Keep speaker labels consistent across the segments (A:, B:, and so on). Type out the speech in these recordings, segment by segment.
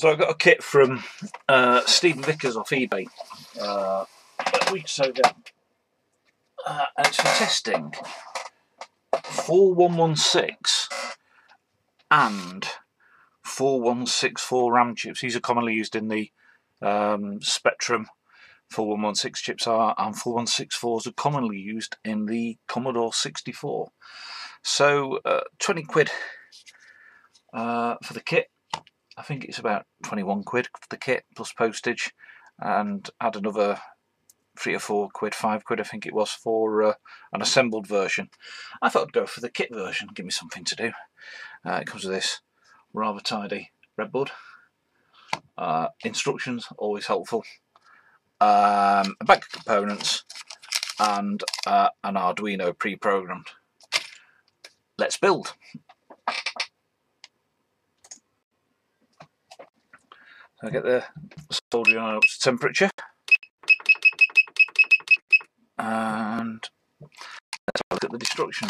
A: So I got a kit from uh, Stephen Vickers off eBay uh, a week so ago. Uh, and it's for testing 4116 and 4164 RAM chips. These are commonly used in the um, Spectrum 4116 chips are and 4164s are commonly used in the Commodore 64. So uh, 20 quid uh, for the kit I think it's about 21 quid for the kit plus postage and add another three or four quid, five quid I think it was for uh, an assembled version. I thought I'd go for the kit version, give me something to do. Uh, it comes with this rather tidy redboard. Uh, instructions, always helpful. Um, a bag of components and uh, an Arduino pre-programmed. Let's build. I get the soldering iron up to temperature. And let's look at the destruction.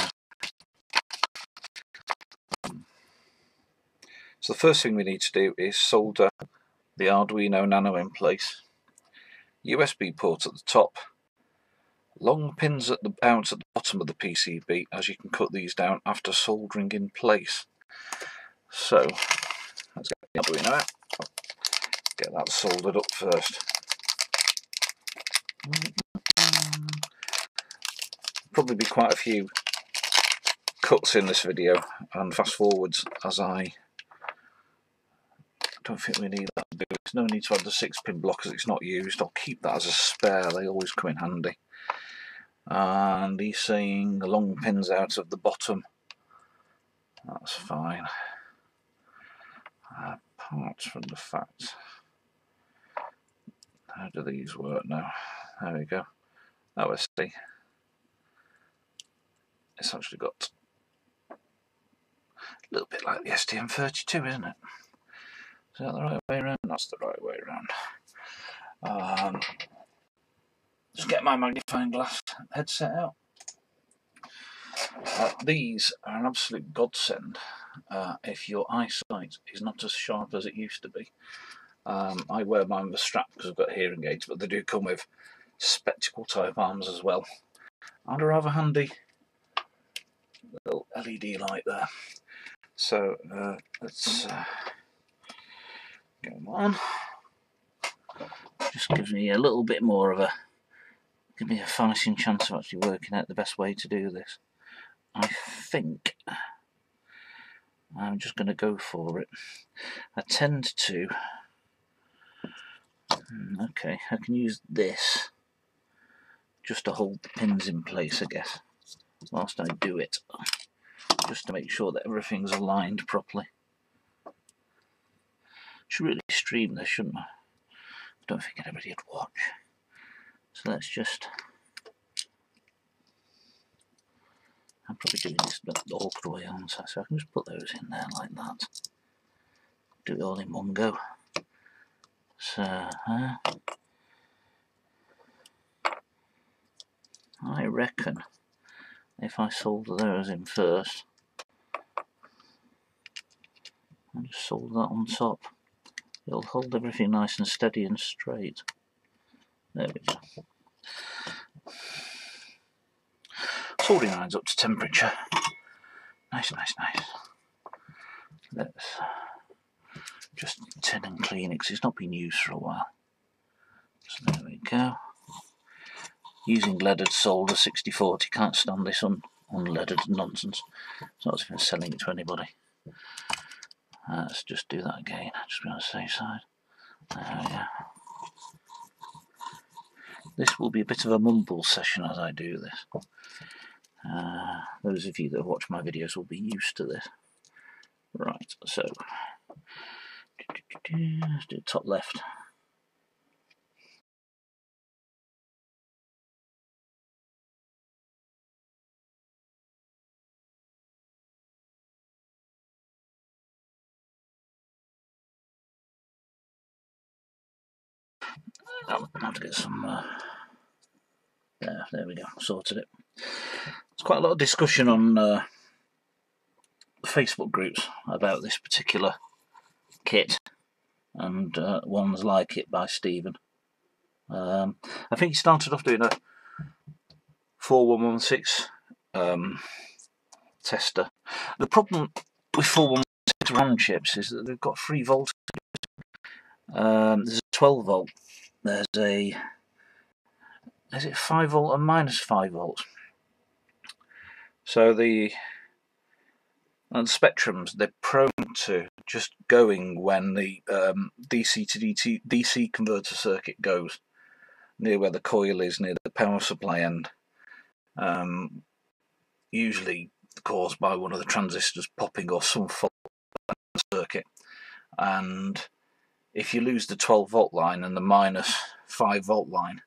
A: So the first thing we need to do is solder the Arduino Nano in place. USB port at the top. Long pins at the bounce at the bottom of the PCB as you can cut these down after soldering in place. So let's get the Arduino out get that soldered up first. Probably be quite a few cuts in this video and fast forwards as I don't think we need that. There's no need to add the 6 pin block as it's not used. I'll keep that as a spare, they always come in handy. And he's saying the long pins out of the bottom. That's fine. Apart from the fact how do these work now? There we go. OSD. It's actually got a little bit like the STM32, isn't it? Is that the right way around? That's the right way around. Um, just get my magnifying glass headset out. Uh, these are an absolute godsend uh, if your eyesight is not as sharp as it used to be. Um, I wear mine with a strap because I've got hearing aids, but they do come with spectacle type arms as well. And a rather handy little LED light there. So uh, let's uh, go on. Just gives me a little bit more of a give me a finishing chance of actually working out the best way to do this. I think I'm just going to go for it. I tend to Hmm, okay, I can use this just to hold the pins in place, I guess, whilst I do it, just to make sure that everything's aligned properly. Should really stream this, shouldn't I? I don't think anybody would watch. So let's just. I'm probably doing this the awkward way on, so I can just put those in there like that. Do it all in one go. So, uh, I reckon if I solder those in first, and just solder that on top, it'll hold everything nice and steady and straight. There we go. Soldering irons up to temperature. Nice, nice, nice. Let's just tin and clean it because it's not been used for a while. So there we go. Using leaded solder 6040, can't stand this un unleaded nonsense. It's not I'm selling it to anybody. Uh, let's just do that again, just be on the safe side. There we go. This will be a bit of a mumble session as I do this. Uh, those of you that watch my videos will be used to this. Right, so Let's do top left. Going to have to get some. Uh, there, there we go, sorted it. There's quite a lot of discussion on uh, Facebook groups about this particular kit and uh, ones like it by Stephen. Um, I think he started off doing a 4116 um, tester. The problem with 4116 RAM chips is that they've got three volts. Um, there's a 12 volt. There's a is it 5 volt and minus 5 volts. So the and spectrums they're prone to just going when the um, DC to DC, DC converter circuit goes near where the coil is near the power supply end um, usually caused by one of the transistors popping or some fault circuit. And if you lose the 12 volt line and the minus 5 volt line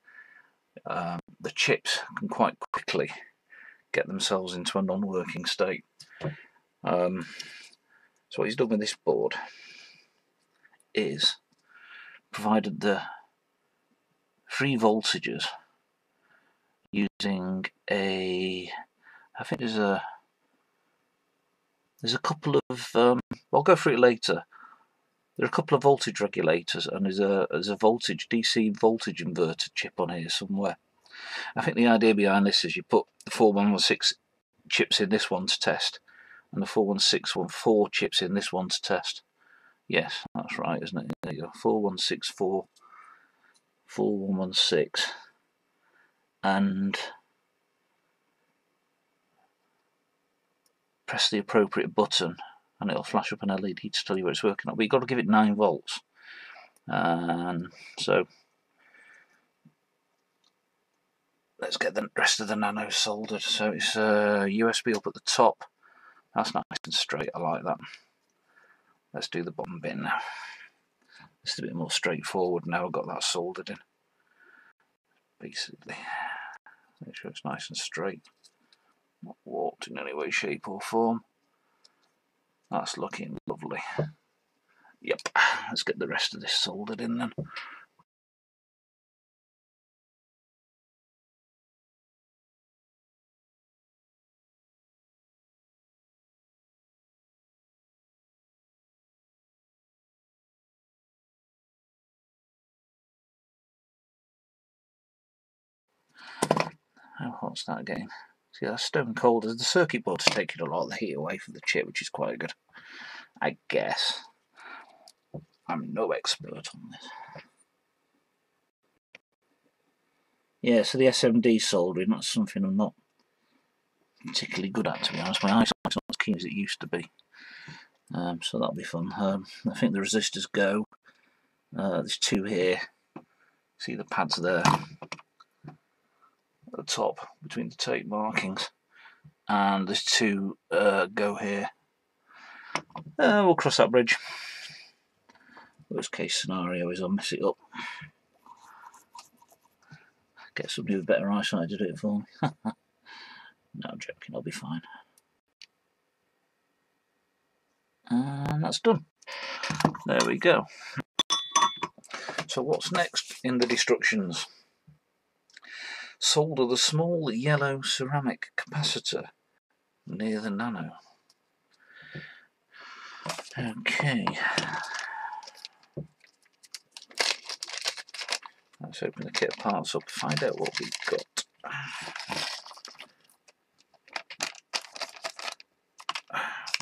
A: um, the chips can quite quickly get themselves into a non-working state um, so what he's done with this board is provided the three voltages using a I think there's a there's a couple of um, I'll go through it later. There are a couple of voltage regulators and there's a there's a voltage DC voltage inverter chip on here somewhere. I think the idea behind this is you put the 4116 chips in this one to test and the 41614 chips in this one to test. Yes, that's right, isn't it? There you go, 4164, 4116, and press the appropriate button and it'll flash up an LED to tell you where it's working on. You've got to give it 9 volts. And so let's get the rest of the nano soldered. So it's uh, USB up at the top that's nice and straight, I like that. Let's do the bottom bit now. It's a bit more straightforward now I've got that soldered in. Basically, make sure it's nice and straight. Not warped in any way, shape or form. That's looking lovely. Yep, let's get the rest of this soldered in then. How hot's that getting? See, that's stone cold. The circuit board's taking a lot of the heat away from the chip, which is quite good. I guess. I'm no expert on this. Yeah, so the SMD soldering, that's something I'm not particularly good at, to be honest. My eyesight's not as keen as it used to be. Um, so that'll be fun. Um, I think the resistors go. Uh, there's two here. See the pads there at the top between the tape markings. And there's two uh, go here. Uh, we'll cross that bridge. Worst case scenario is I'll mess it up. Get somebody with better eyesight to do it for me. No I'm joking. I'll be fine. And that's done. There we go. So what's next in the destructions solder the small yellow ceramic capacitor near the nano. Okay. Let's open the kit of parts up, find out what we've got.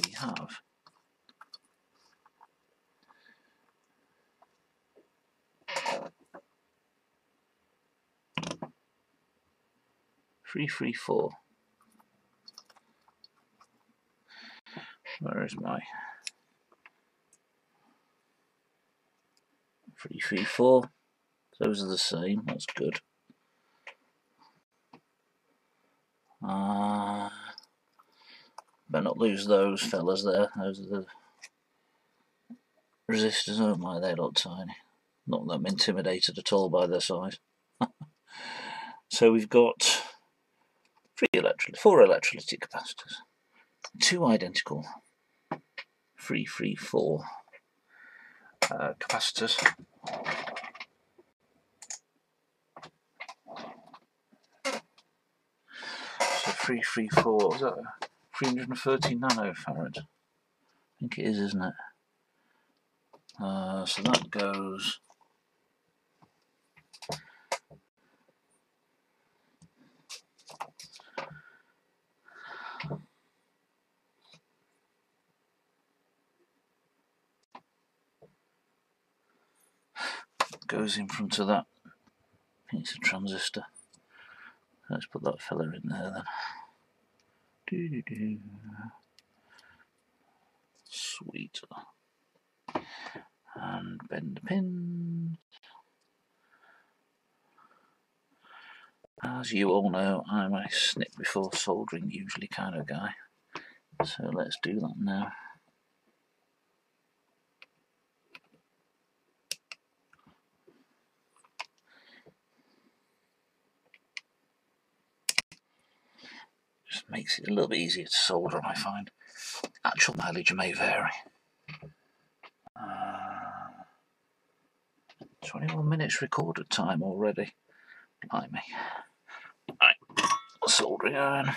A: We have Three, three, four. Where is my three, three, four? Those are the same. That's good. Uh, better not lose those fellas there. Those are the resistors, oh my, they look tiny. Not that I'm intimidated at all by their size. so we've got three electrolytic, four electrolytic capacitors, two identical three, three, four uh, capacitors. So three, three, four. Is that 330 nanofarad? I think it is, isn't it? Uh, so that goes goes in front of that piece of transistor. Let's put that fella in there then. Doo -doo -doo. Sweet. And bend the pin. As you all know, I'm a snip before soldering usually kind of guy. So let's do that now. Just makes it a little bit easier to solder, I find. Actual mileage may vary. Uh, 21 minutes recorded time already. Blimey. Right, soldering iron.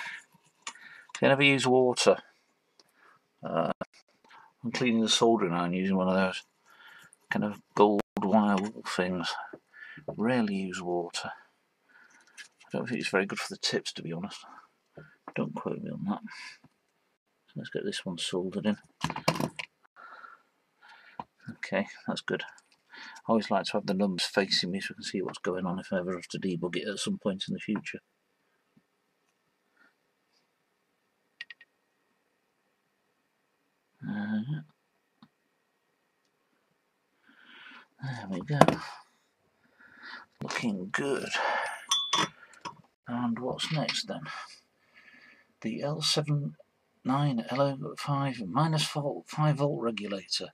A: I never use water. Uh, I'm cleaning the soldering iron using one of those kind of gold wire wool things. Rarely use water. I don't think it's very good for the tips to be honest. Don't quote me on that. Let's get this one soldered in. Okay, that's good. I always like to have the numbers facing me so I can see what's going on if I ever have to debug it at some point in the future. Uh, there we go. Looking good. And what's next then? The L79 LO5 minus 5 volt regulator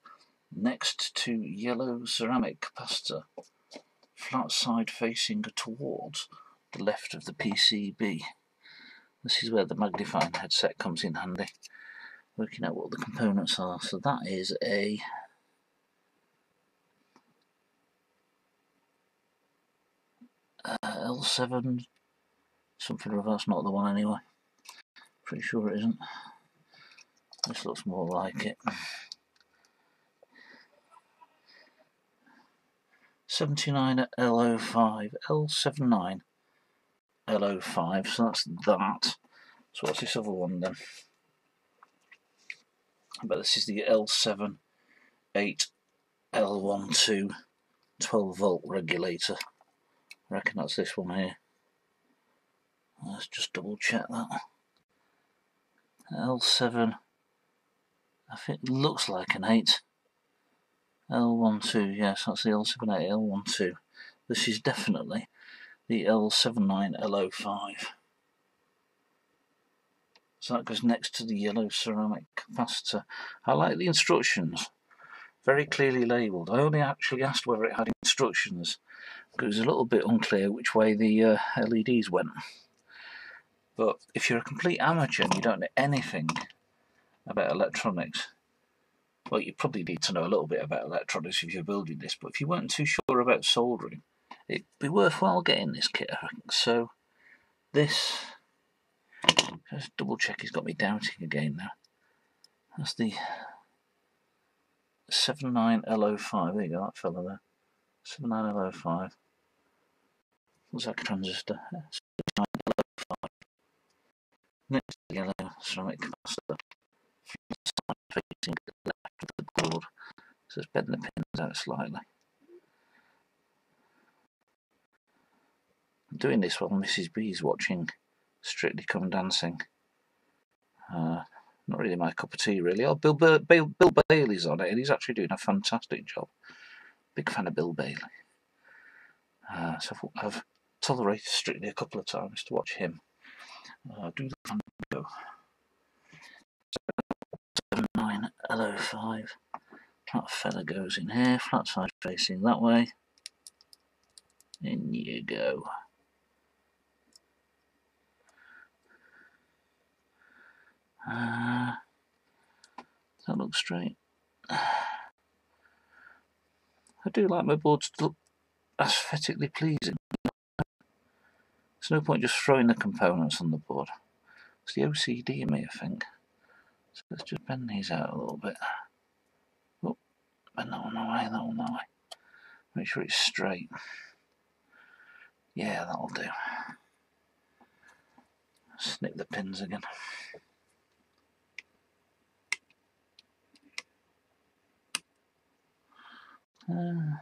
A: next to yellow ceramic capacitor, flat side facing towards the left of the PCB. This is where the magnifying headset comes in handy, working out what the components are. So that is a uh, L7 something that's not the one anyway. Pretty sure it isn't. This looks more like it. 79 L05, L79, L05, so that's that. So what's this other one then? But this is the L7 8 L12 12 volt regulator. I reckon that's this one here. Let's just double check that. L7, I think it looks like an 8. L12, yes, that's the L78, L12. This is definitely the L79LO5. So that goes next to the yellow ceramic capacitor. I like the instructions, very clearly labelled. I only actually asked whether it had instructions, because it was a little bit unclear which way the uh, LEDs went. But if you're a complete amateur and you don't know anything about electronics, well, you probably need to know a little bit about electronics if you're building this, but if you weren't too sure about soldering, it'd be worthwhile getting this kit, I think. So, this, just double check he's got me doubting again now. That's the 79LO5, there you go, that fella there. 79LO5. Looks like a transistor. Yellow ceramic capacitor facing the left of the board. So just bend the pins out slightly. I'm doing this while Mrs. B is watching Strictly Come Dancing. Uh, not really my cup of tea, really. Oh, Bill, Bill, Bill Bailey's on it, and he's actually doing a fantastic job. Big fan of Bill Bailey. Uh, so I've tolerated Strictly a couple of times to watch him uh, do the go. 9 LO5. That fella goes in here, flat side facing that way. In you go. Uh, that looks straight. I do like my boards to look aesthetically pleasing. There's no point just throwing the components on the board. It's the OCD in me, I think. So let's just bend these out a little bit. Oh, Bend that one away, that one that way. Make sure it's straight. Yeah, that'll do. Snip the pins again. Uh,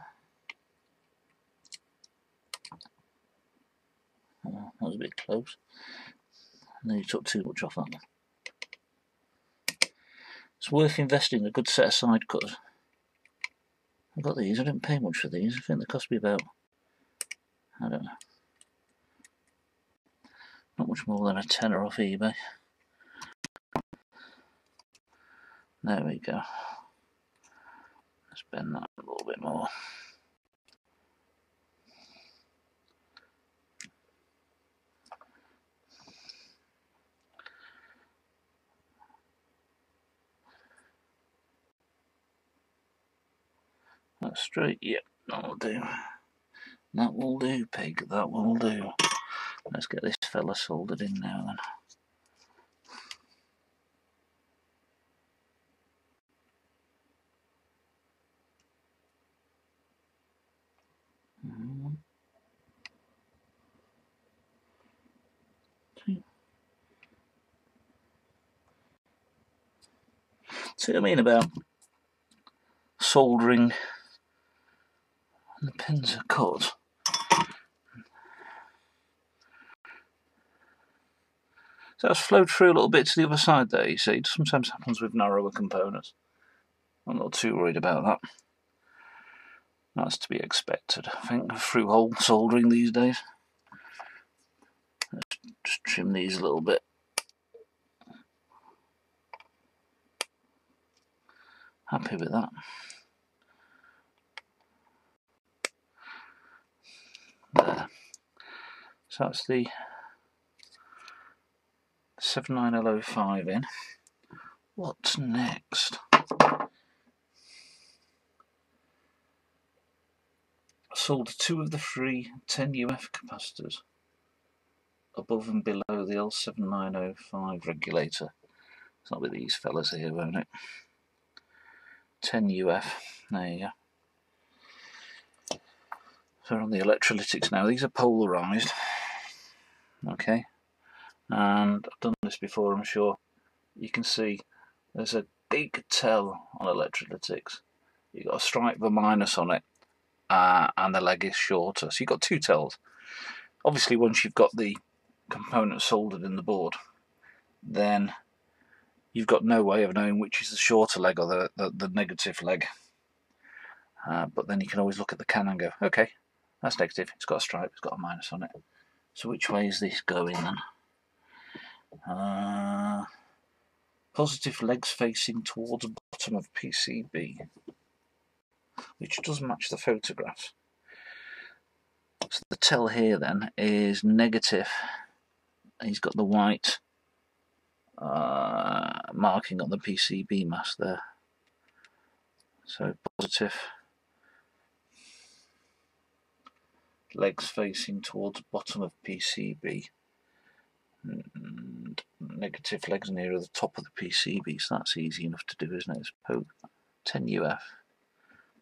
A: that was a bit close. Then you took too much off that one. It's worth investing a good set of side cutters. I've got these, I didn't pay much for these, I think they cost me about, I don't know, not much more than a tenner off eBay. There we go. Let's bend that a little bit more. That's straight, yep, that'll do. That will do, pig, that will do. Let's get this fella soldered in now then. See what I mean about soldering and the pins are cut. So that's flowed through a little bit to the other side there, you see. It sometimes happens with narrower components. I'm not too worried about that. That's to be expected, I think, through hole soldering these days. Let's just trim these a little bit. Happy with that. There. So that's the 79005 in. What's next? sold two of the three 10 UF capacitors above and below the L7905 regulator. It's not with these fellas here, won't it? 10 UF, there you go. We're on the electrolytics now. These are polarized. Okay. And I've done this before, I'm sure. You can see there's a big tell on electrolytics. You've got a stripe of a minus on it uh, and the leg is shorter. So you've got two tells. Obviously, once you've got the component soldered in the board, then you've got no way of knowing which is the shorter leg or the, the, the negative leg. Uh, but then you can always look at the can and go, okay, that's negative, it's got a stripe, it's got a minus on it. So which way is this going then? Uh, positive legs facing towards bottom of PCB which does match the photograph. So the tell here then is negative. He's got the white uh, marking on the PCB mask there. So positive. Legs facing towards bottom of PCB. And negative legs nearer the top of the PCB, so that's easy enough to do, isn't it? It's 10 UF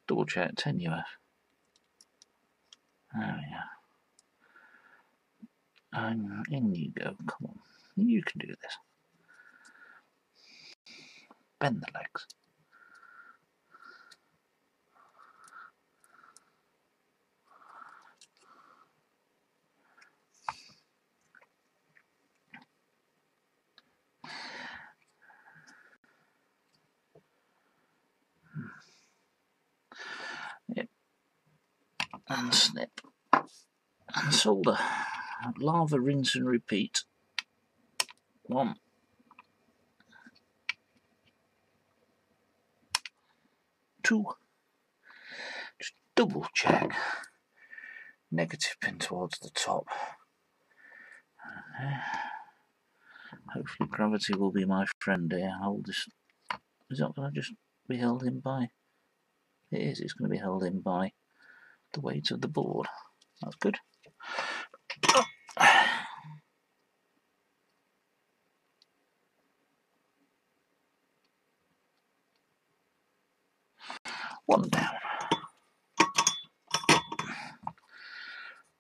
A: double check 10 UF. There we are. And in you go, come on, you can do this. Bend the legs. and snip and solder. Lava, rinse and repeat. One. Two. Just double check. Negative pin towards the top. Hopefully gravity will be my friend here. Hold this. Is that going to just be held in by? It is. It's going to be held in by the weight of the board. That's good. One down.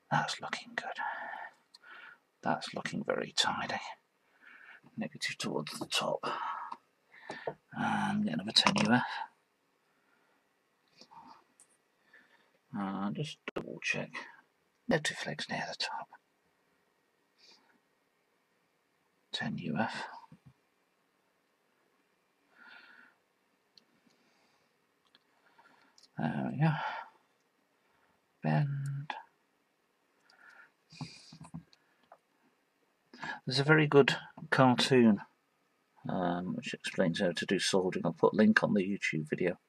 A: That's looking good. That's looking very tidy. Negative towards the top. And get another 10 UF. And just double check. No two flags near the top. 10 UF. There we go. Bend. There's a very good cartoon um, which explains how to do soldering. I'll put a link on the YouTube video.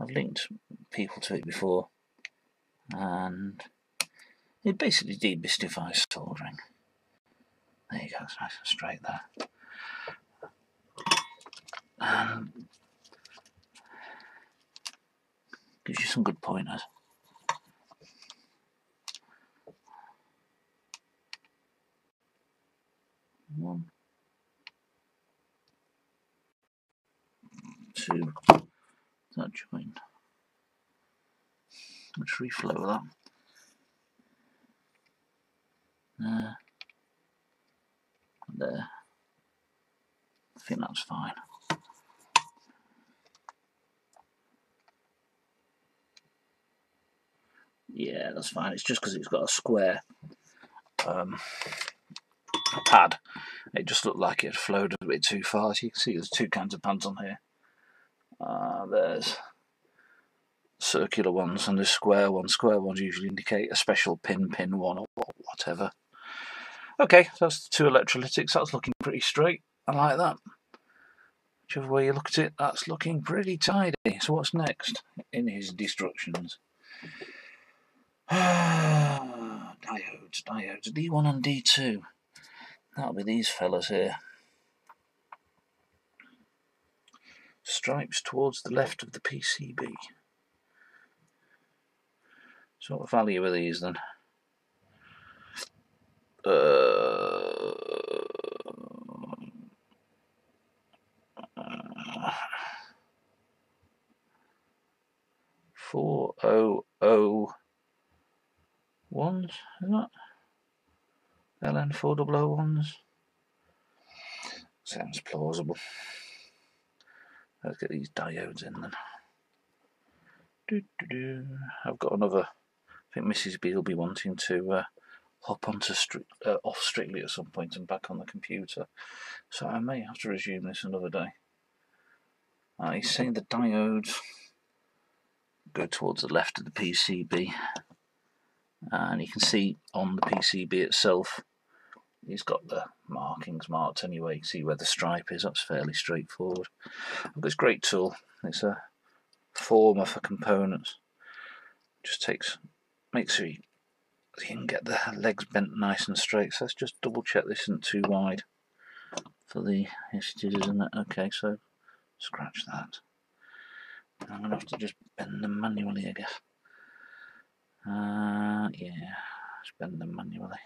A: I've linked people to it before and it basically demystifies soldering. There you go, it's nice and straight there. And gives you some good pointers. One, two, that joint. Let's reflow that. There. There. I think that's fine. Yeah, that's fine. It's just because it's got a square um, pad. It just looked like it flowed a bit too far. As you can see, there's two kinds of pads on here. Uh, there's circular ones and there's square ones. Square ones usually indicate a special pin, pin one or whatever. Okay, that's two electrolytics. That's looking pretty straight. I like that. Whichever way you look at it, that's looking pretty tidy. So what's next in his destructions? diodes, diodes, D1 and D2. That'll be these fellas here. Stripes towards the left of the PCB. So what value are these then? Uh, four oh oh ones, isn't it? LN four double oh ones. Sounds plausible. Let's get these diodes in then. Doo -doo -doo. I've got another. I think Mrs. B will be wanting to uh, hop onto uh, off strictly at some point and back on the computer, so I may have to resume this another day. Uh, he's saying the diodes go towards the left of the PCB, and you can see on the PCB itself he's got the markings marked anyway. You can see where the stripe is. That's fairly straightforward. I've this great tool. It's a former for components. Just takes makes sure you, you can get the legs bent nice and straight. So let's just double check this isn't too wide for the yes it is, isn't it? Okay, so scratch that. I'm gonna have to just bend them manually, I guess. Uh, yeah, just bend them manually.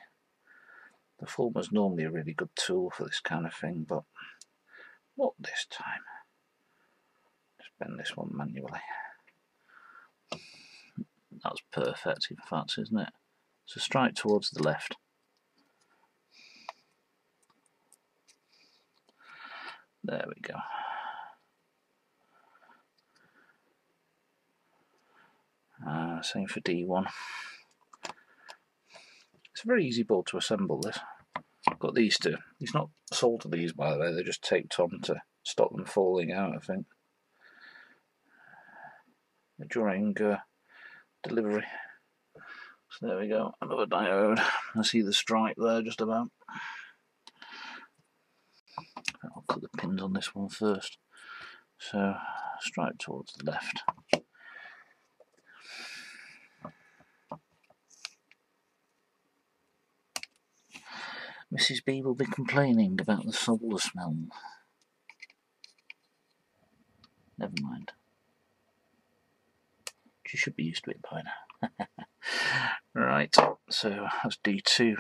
A: The former is normally a really good tool for this kind of thing, but not this time. Just bend this one manually. That's perfect, in fact, isn't it? So strike towards the left. There we go. Uh, same for D1. It's a very easy board to assemble this. I've got these two. He's not sold soldered these by the way, they're just taped on to stop them falling out I think. During uh, delivery. So there we go, another diode. I see the stripe there just about. I'll put the pins on this one first. So stripe towards the left. Mrs. B will be complaining about the solder smell. Never mind. She should be used to it by now. right, so that's D2.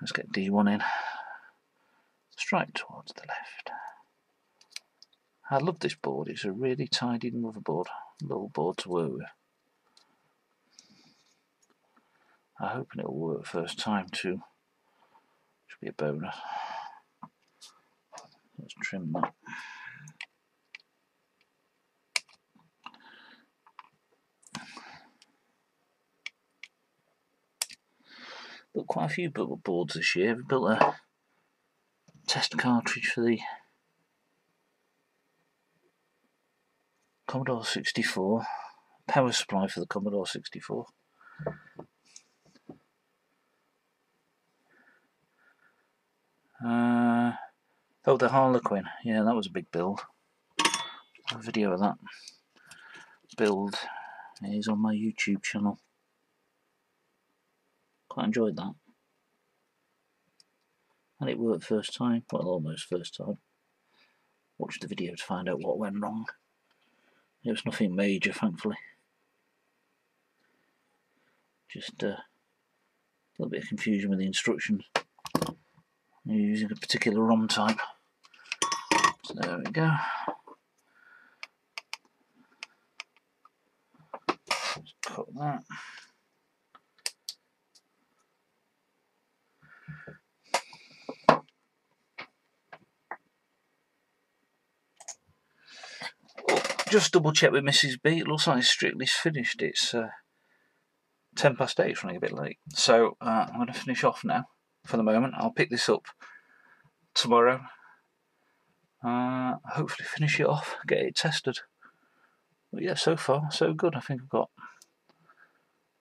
A: Let's get D1 in. Stripe towards the left. I love this board, it's a really tidy motherboard, little board to work with. I'm hoping it'll work first time too. Should be a bonus. Let's trim that. Built quite a few boards this year. We built a test cartridge for the Commodore 64, power supply for the Commodore 64. Uh, oh, the Harlequin. Yeah, that was a big build. A video of that build is on my YouTube channel. Quite enjoyed that. And it worked first time, well almost first time. Watched the video to find out what went wrong. It was nothing major, thankfully. Just uh, a little bit of confusion with the instructions. You're using a particular ROM type. So there we go. Let's cut that. Just double check with Mrs. B. It looks like Strictly's finished. It's uh, 10 past 8, it's running a bit late. So uh, I'm going to finish off now for the moment. I'll pick this up tomorrow. Uh, hopefully finish it off, get it tested. But yeah, so far, so good. I think I've got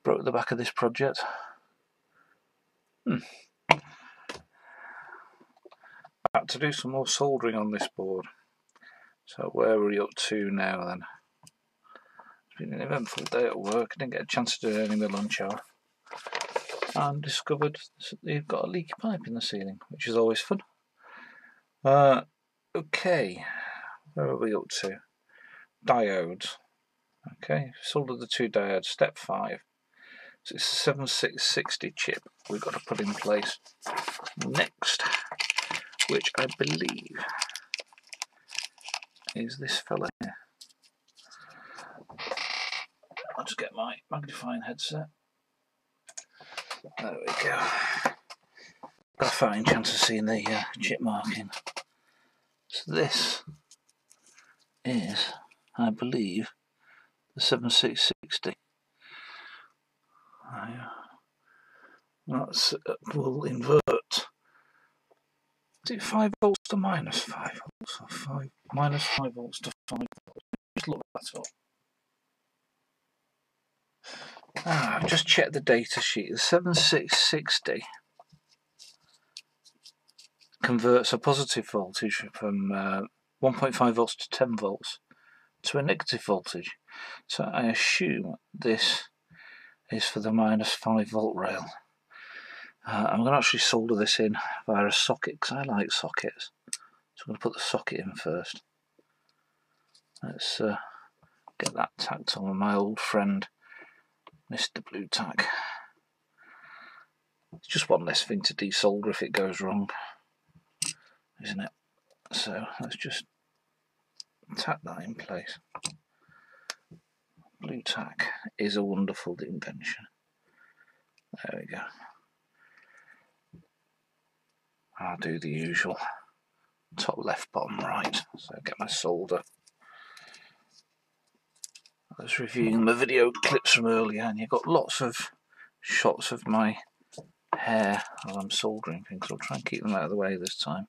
A: broke the back of this project. Hmm. Back to do some more soldering on this board. So where are we up to now then? It's been an eventful day at work. I didn't get a chance to do any of my lunch hour. And discovered you've got a leaky pipe in the ceiling, which is always fun. Uh, okay, where are we up to? Diodes. Okay, soldered the two diodes, step 5. So it's a 7660 chip we've got to put in place next, which I believe is this fella here. I'll just get my magnifying headset. There we go. Got a fine chance of seeing the uh, chip marking. So this is, I believe, the 7660. That's uh, will invert. Is it 5 volts to minus 5 volts or 5 minus 5 volts to 5 volts? Just look that up. Ah, I've just checked the data sheet. The 7660 converts a positive voltage from uh, 1.5 volts to 10 volts to a negative voltage. So I assume this is for the minus 5 volt rail. Uh, I'm going to actually solder this in via a socket because I like sockets. So I'm going to put the socket in first. Let's uh, get that tacked on with my old friend Mr. Blu Tack. It's just one less thing to desolder if it goes wrong, isn't it? So let's just tack that in place. Blu Tack is a wonderful invention. There we go. I'll do the usual top left, bottom right. So get my solder. I was reviewing my video clips from earlier and you've got lots of shots of my hair as I'm soldering things. I'll try and keep them out of the way this time.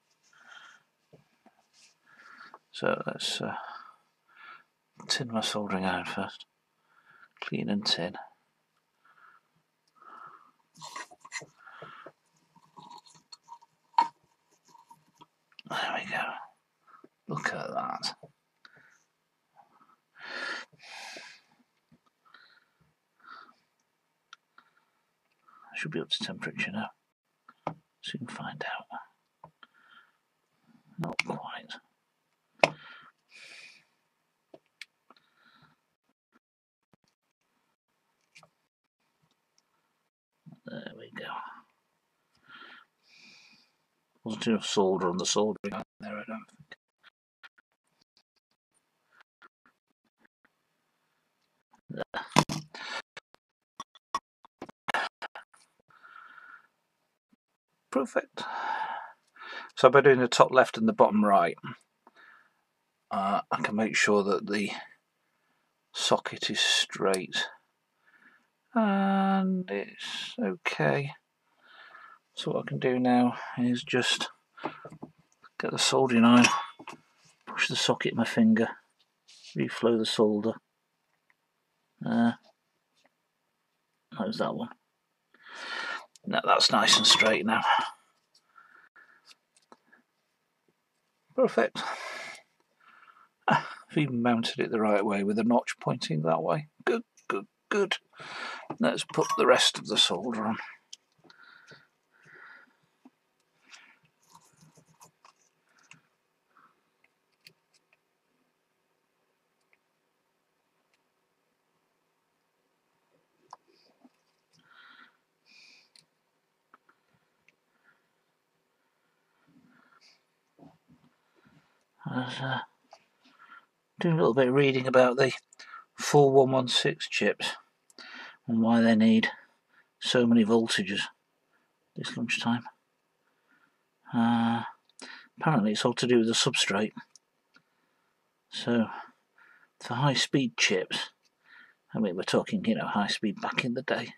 A: So let's uh, tin my soldering iron first. Clean and tin. There we go. Look at that. Should be up to temperature now. Soon find out. Not quite. There we Wasn't enough solder on the soldering iron there, I don't think. There. Perfect. So by doing the top left and the bottom right, uh, I can make sure that the socket is straight and it's okay. So what I can do now is just get the soldering iron, push the socket with my finger, reflow the solder. Uh, how's that one? No, that's nice and straight now. Perfect. I've even mounted it the right way with the notch pointing that way. Good, good, good. Let's put the rest of the solder on. Was uh, doing a little bit of reading about the 4116 chips and why they need so many voltages this lunchtime. Uh, apparently it's all to do with the substrate. So for high speed chips, I mean we're talking you know high speed back in the day,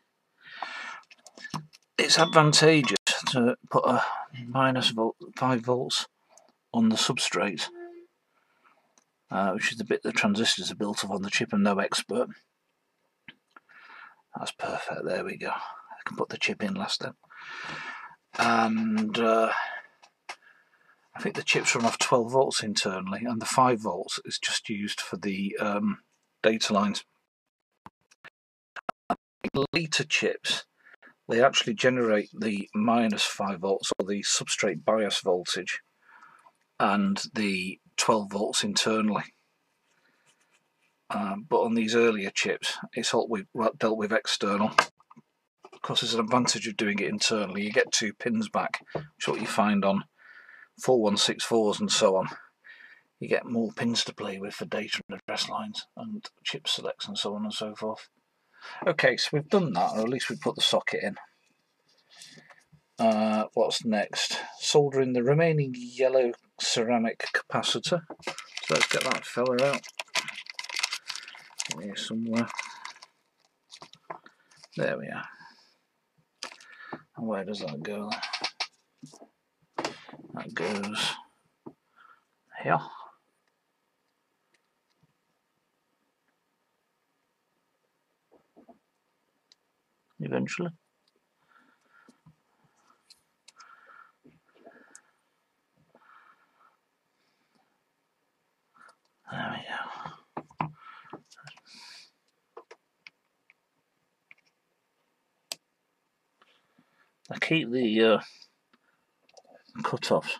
A: it's advantageous to put a minus volt, 5 volts on the substrate uh, which is the bit the transistors are built of on the chip. I'm no expert. That's perfect. There we go. I can put the chip in last then. And uh, I think the chips run off 12 volts internally, and the 5 volts is just used for the um, data lines. Later chips, they actually generate the minus 5 volts or the substrate bias voltage and the 12 volts internally. Um, but on these earlier chips, it's all we dealt with external. Of course, there's an advantage of doing it internally. You get two pins back, which is what you find on 4164s and so on. You get more pins to play with for data and address lines and chip selects and so on and so forth. Okay, so we've done that, or at least we've put the socket in. Uh, what's next? Soldering the remaining yellow ceramic capacitor. So let's get that fella out. Here somewhere. There we are. And where does that go? That goes here. Eventually. Keep the uh, cut-offs,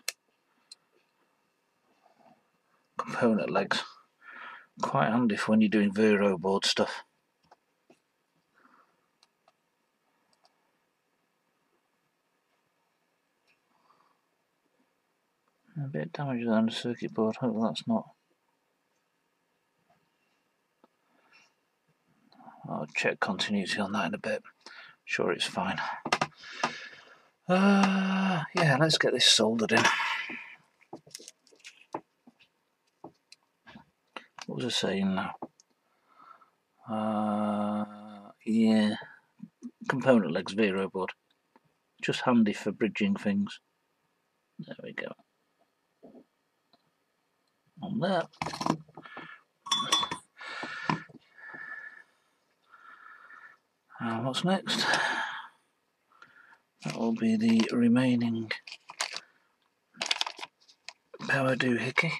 A: component legs, quite handy for when you're doing Vero board stuff. A bit of damage on the circuit board, hope that's not I'll check continuity on that in a bit. Sure, it's fine. Uh, yeah, let's get this soldered in. What was I saying now? Uh, yeah, component legs Vero board. Just handy for bridging things. There we go. On there. What's next? That will be the remaining power doohickey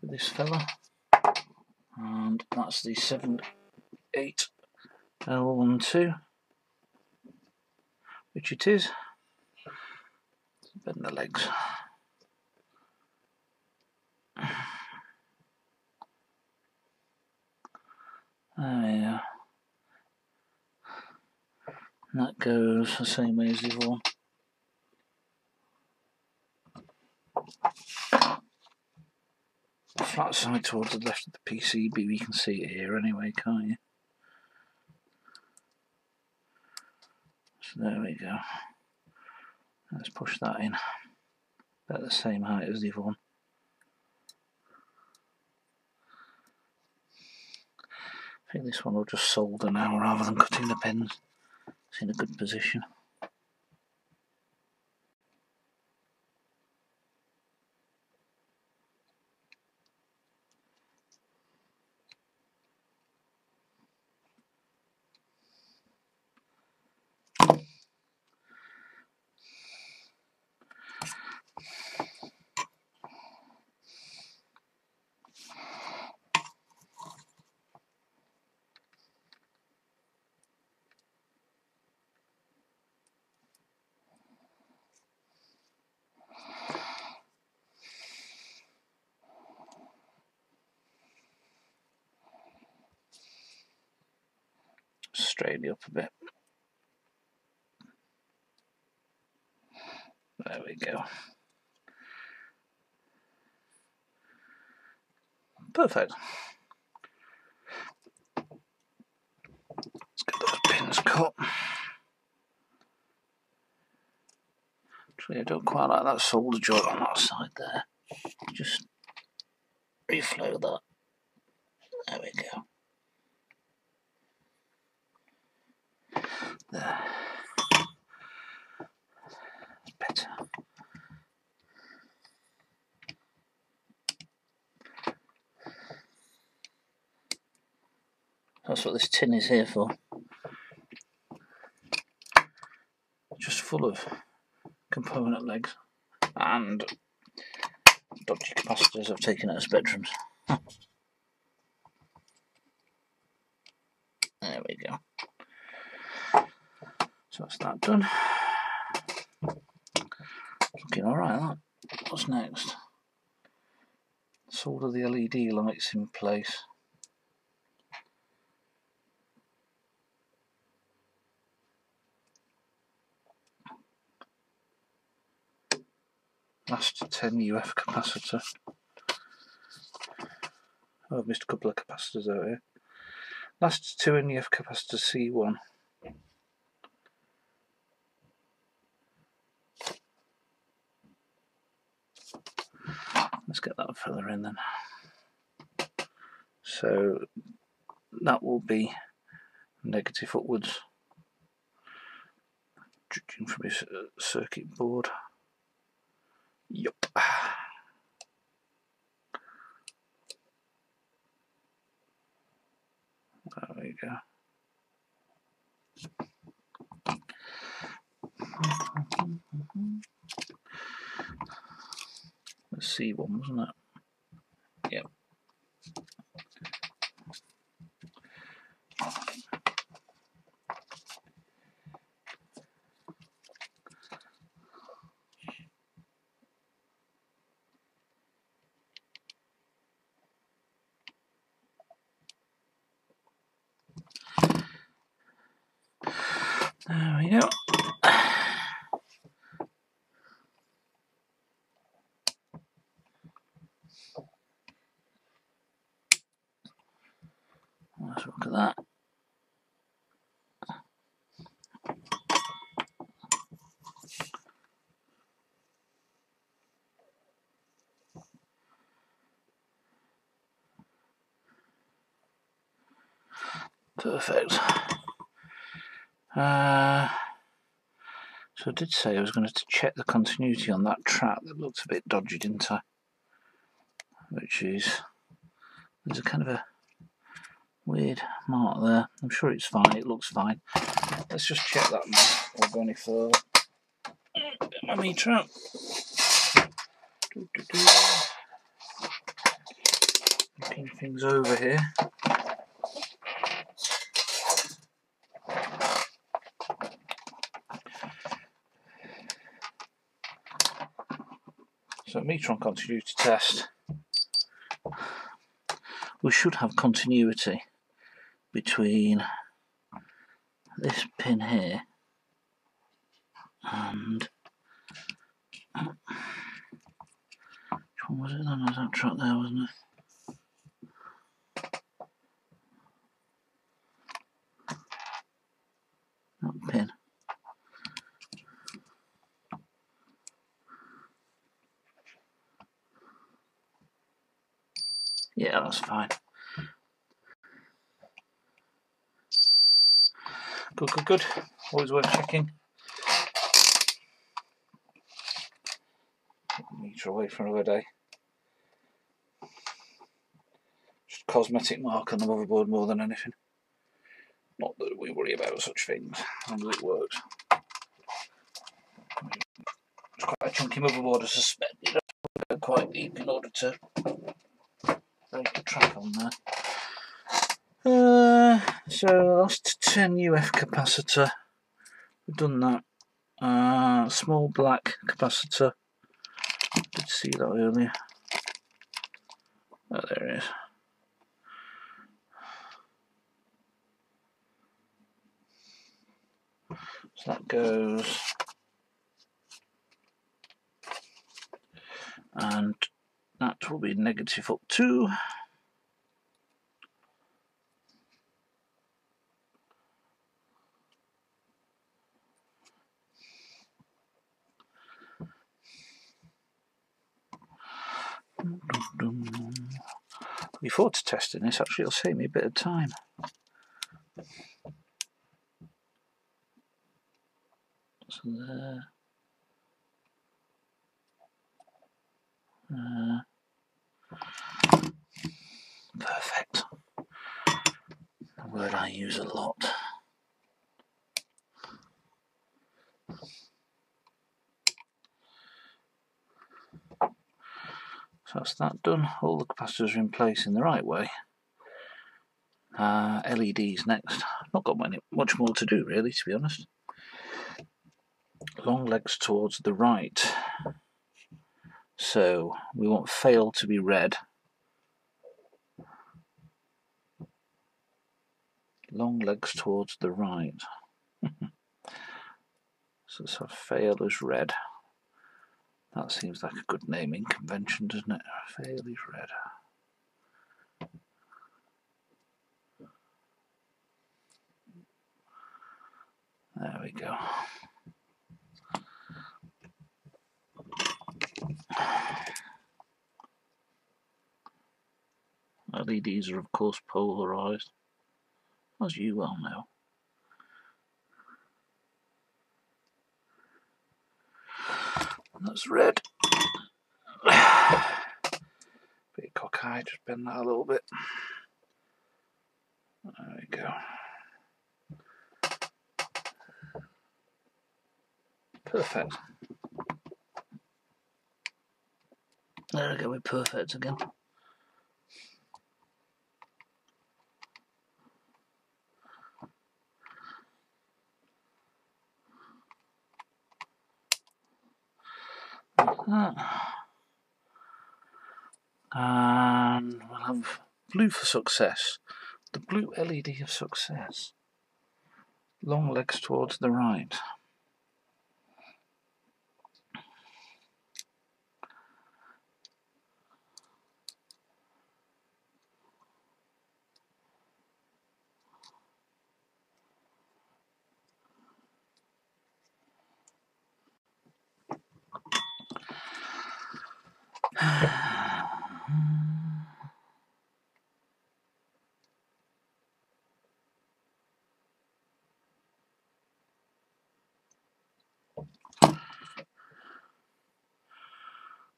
A: with this fella. And that's the 7 8 L12, which it is. Bend the legs. There we are. And that goes the same way as the other one. Flat side towards the left of the PCB, we can see it here anyway, can't you? So there we go. Let's push that in about the same height as the other one. I think this one will just solder now rather than cutting the pins. In a good position. It up a bit. There we go. Perfect. Let's get those pins cut. Actually, I don't quite like that solder joint on that side there. Just reflow that. There we go. There. Better. That's what this tin is here for. Just full of component legs and dodgy capacitors I've taken out of spectrums. there we go. So that's that done. Looking alright that. What's next? Solder the LED lights in place. Last 10 UF capacitor. Oh, I've missed a couple of capacitors out here. Last two NEF capacitor C1. Let's get that further in then. So that will be negative upwards, judging from his uh, circuit board. Yup. There we go. The C one, wasn't it? Yep. There we go. Let's look at that. Perfect. Uh, so I did say I was going to check the continuity on that track that looked a bit dodgy, didn't I? Which is, there's a kind of a weird mark there. I'm sure it's fine, it looks fine. Let's just check that now I go any further. Get my meter out. Doo things over here. So metron continuity test. We should have continuity between this pin here and which one was it then? Was that track there, wasn't it? That pin. Yeah, that's fine. Good, good, good. Always worth checking. Meter away for another day. Just cosmetic mark on the motherboard more than anything. Not that we worry about such things, as long as it works. It's quite a chunky motherboard, I suspect. Quite deep in order to break track on there. Uh, so last 10 UF capacitor, we've done that. Uh, small black capacitor, did see that earlier. Oh, there it is. So that goes, and that will be negative up two. Before to testing this, actually, it'll save me a bit of time. So there. Uh, perfect. Word I use a lot. So that's that done. All the capacitors are in place in the right way. Uh, LEDs next. Not got many, much more to do really, to be honest. Long legs towards the right. So we want fail to be red. Long legs towards the right. so fail as red. That seems like a good naming convention, doesn't it? Fairly red. There we go. LEDs are of course polarized, as you well know. That's red. Bit cockeyed, just bend that a little bit. There we go. Perfect. There we go, we're perfect again. Hmm. And we'll have blue for success. The blue LED of success. Long legs towards the right.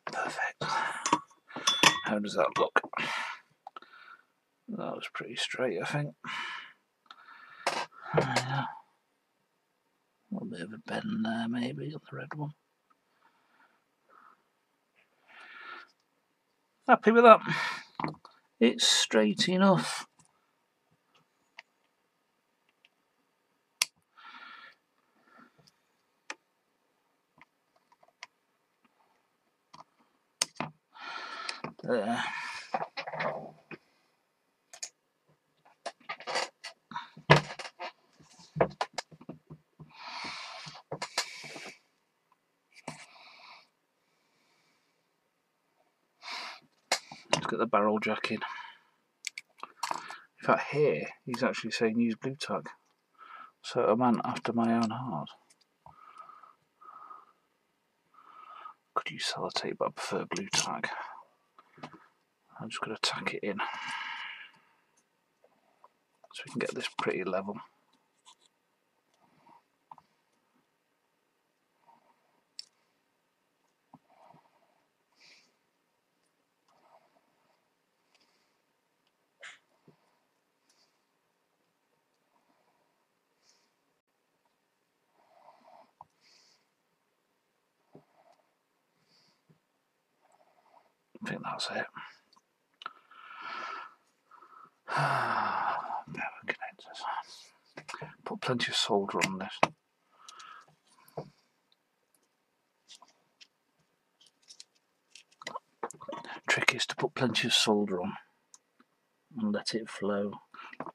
A: Perfect. How does that look? That was pretty straight, I think. Yeah. A little bit of a bend there, maybe, on the red one. Happy with that? It's straight enough. There. Get the barrel jack in. In fact, here he's actually saying use Blu Tack. So a man after my own heart. Could use sellotape, but I prefer Blu Tack. I'm just going to tack it in so we can get this pretty level. That's it. Power connectors. Put plenty of solder on this. Trick is to put plenty of solder on and let it flow.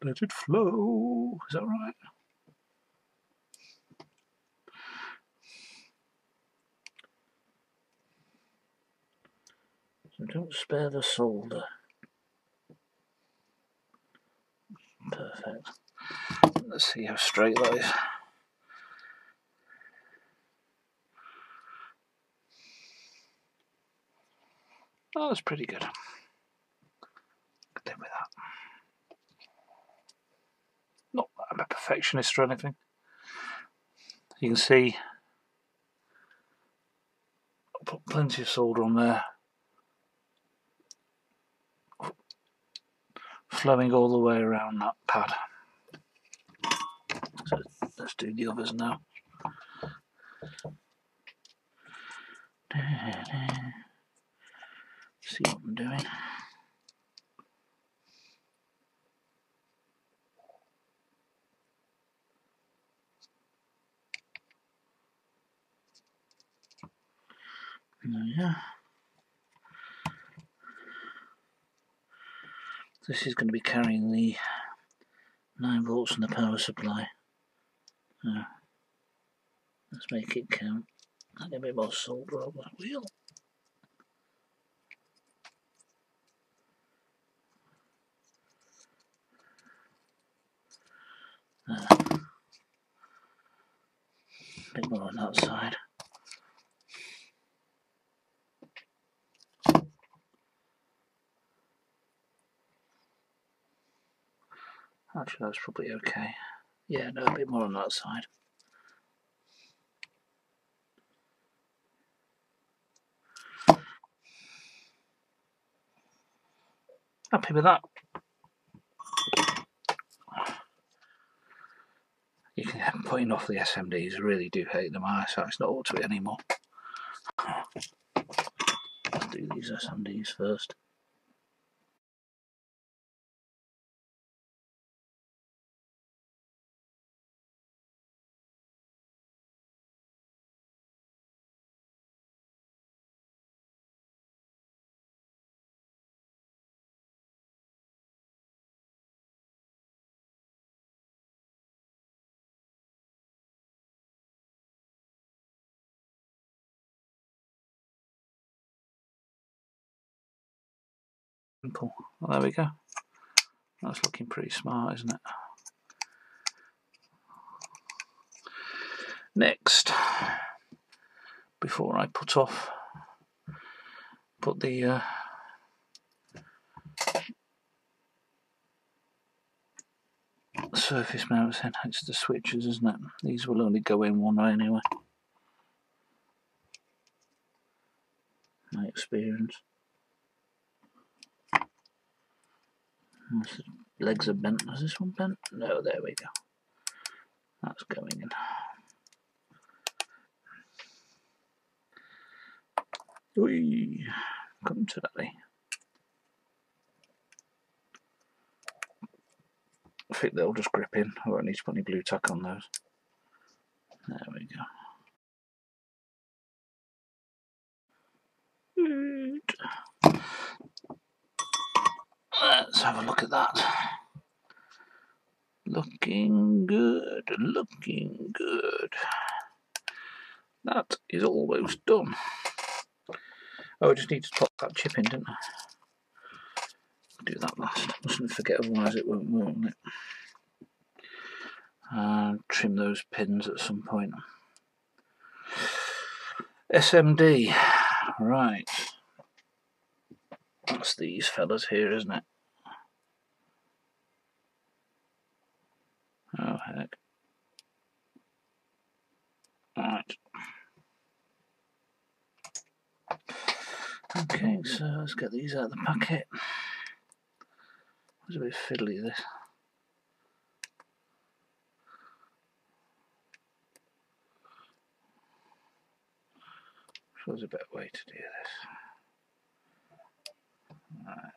A: Let it flow. Is that right? Don't spare the solder. Perfect. Let's see how straight that is. Oh, that's pretty good. Live with that. Not that I'm a perfectionist or anything. You can see I put plenty of solder on there. Flowing all the way around that pad. So let's do the others now. See what I'm doing. yeah. This is going to be carrying the 9 volts from the power supply. So let's make it count. I Add a bit more solder on that wheel. There. A bit more on that side. Actually, that's probably okay. Yeah, no, a bit more on that side. Happy with that. You can putting off the SMDs. I really do hate them. I so it's not up to it anymore. Let's do these SMDs first. Simple. Well, there we go. That's looking pretty smart, isn't it? Next, before I put off, put the uh, surface mounts in. It's the switches, isn't it? These will only go in one way anyway. My experience. Legs are bent. Is this one bent? No, there we go. That's going in. Whee! Come to daddy. I think they'll just grip in. I won't need to put any Blu tack on those. There we go. Let's have a look at that. Looking good, looking good. That is almost done. Oh, I just need to pop that chip in, didn't I? Do that last. Mustn't forget, otherwise it won't work, will it? And trim those pins at some point. SMD, right. That's these fellas here, isn't it? Oh, heck. Alright. Okay, so let's get these out of the packet. It's a bit fiddly, this. There's a better way to do this. Right.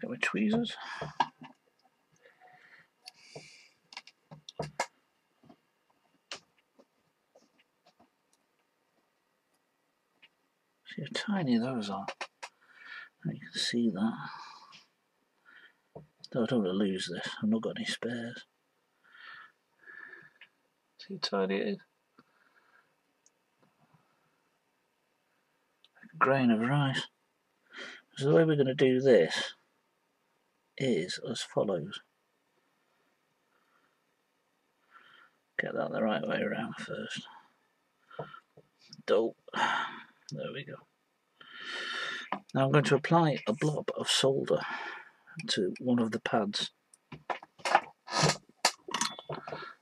A: Get my tweezers. See how tiny those are. You can see that. Though I don't want to lose this. I've not got any spares. See how tiny it is? Like a grain of rice. So the way we're going to do this is as follows. Get that the right way around first. Dope. There we go. Now I'm going to apply a blob of solder to one of the pads.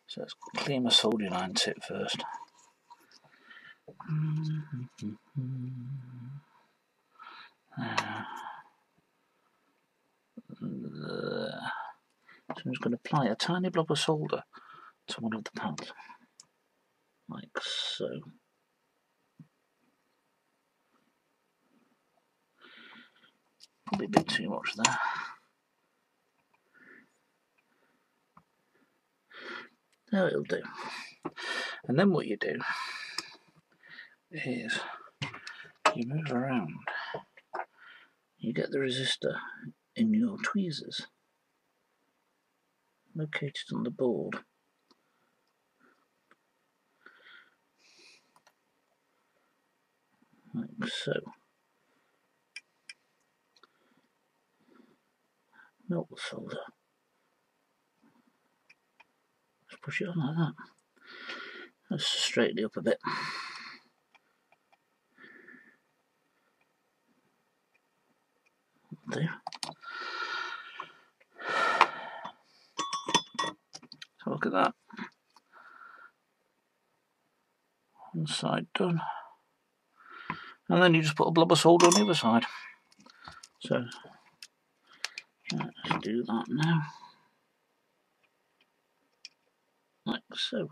A: So let's clean my soldering iron tip first. Uh, so I'm just going to apply a tiny blob of solder to one of the pads, like so. Probably a bit too much there. Now it'll do. And then what you do is you move around. You get the resistor in your tweezers located on the board. Like so. The solder. Just push it on like that. Let's straighten it up a bit. There. So look at that. One side done. And then you just put a blob of solder on the other side. So let's do that now. Like so.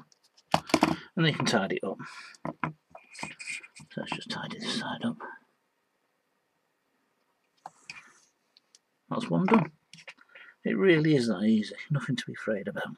A: And they can tidy it up. So let's just tidy this side up. That's one done. It really is that easy. Nothing to be afraid about.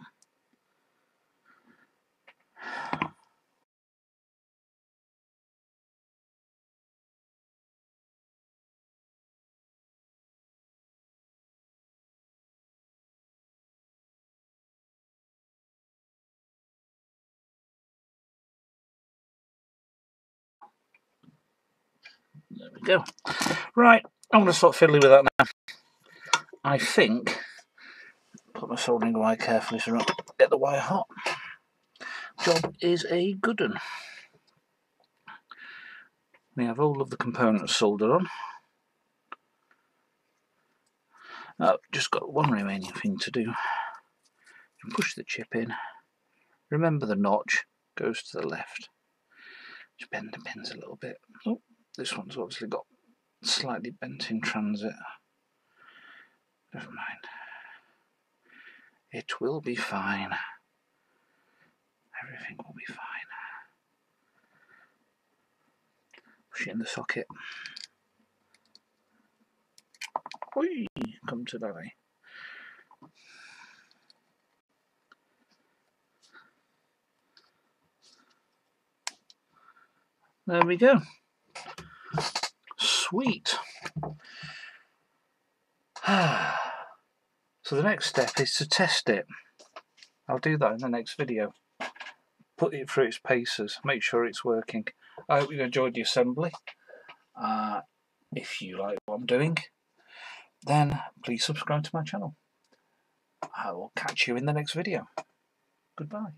A: We go. Right, I'm going to start fiddling with that now. I think, put my soldering wire carefully so I don't get the wire hot. Job is a good one. We have all of the components soldered on. I've just got one remaining thing to do. Push the chip in. Remember the notch goes to the left. Just bend the pins a little bit. Oh, this one's obviously got slightly bent in transit. Never mind. It will be fine. Everything will be fine. Push it in the socket. Whee! Come to die. There we go. Sweet. so the next step is to test it. I'll do that in the next video. Put it through its paces, make sure it's working. I hope you enjoyed the assembly. Uh, if you like what I'm doing, then please subscribe to my channel. I will catch you in the next video. Goodbye.